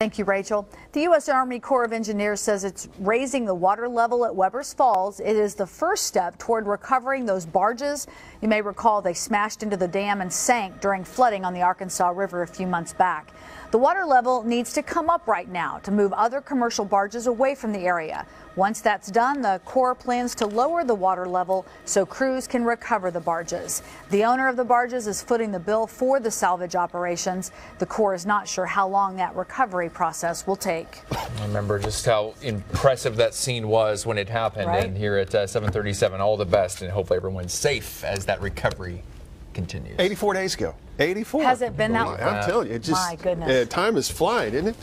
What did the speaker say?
Thank you, Rachel. The U.S. Army Corps of Engineers says it's raising the water level at Webbers Falls. It is the first step toward recovering those barges. You may recall they smashed into the dam and sank during flooding on the Arkansas River a few months back. The water level needs to come up right now to move other commercial barges away from the area. Once that's done, the Corps plans to lower the water level so crews can recover the barges. The owner of the barges is footing the bill for the salvage operations. The Corps is not sure how long that recovery process will take. I remember just how impressive that scene was when it happened. Right? And here at uh, 737, all the best and hopefully everyone's safe as that recovery continues. 84 days ago. 84. Has it been that long? I'm telling you, it just My goodness. Uh, time is flying, isn't it?